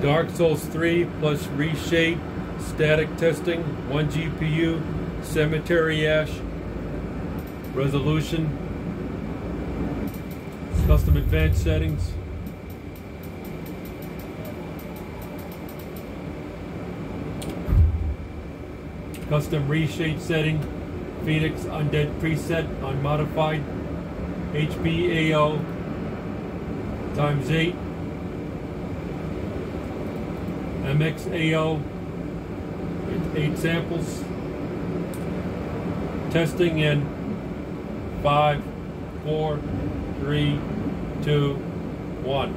Dark Souls 3 plus Reshade, static testing, 1 GPU, Cemetery Ash, resolution, custom advanced settings. Custom reshade setting, Phoenix Undead preset, unmodified, HBAO times 8, MXAO, 8 samples, testing in five, four, three, two, one.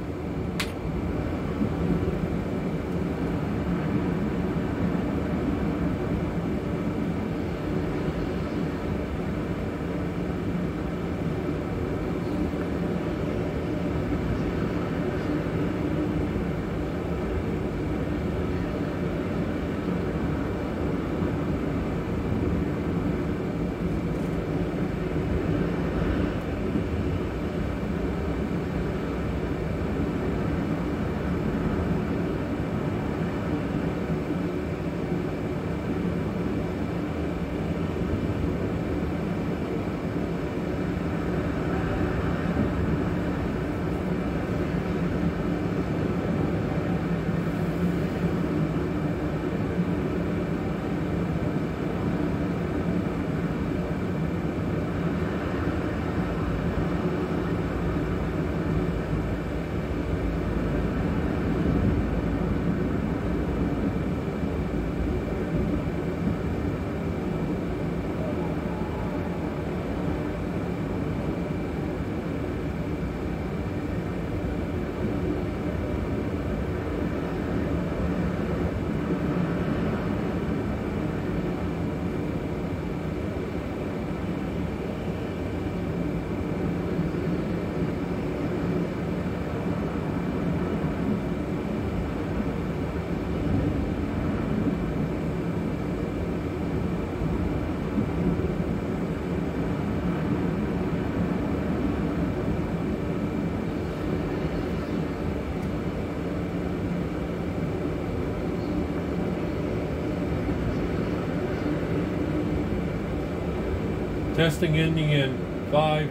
Testing ending in five,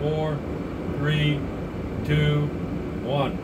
four, three, two, one.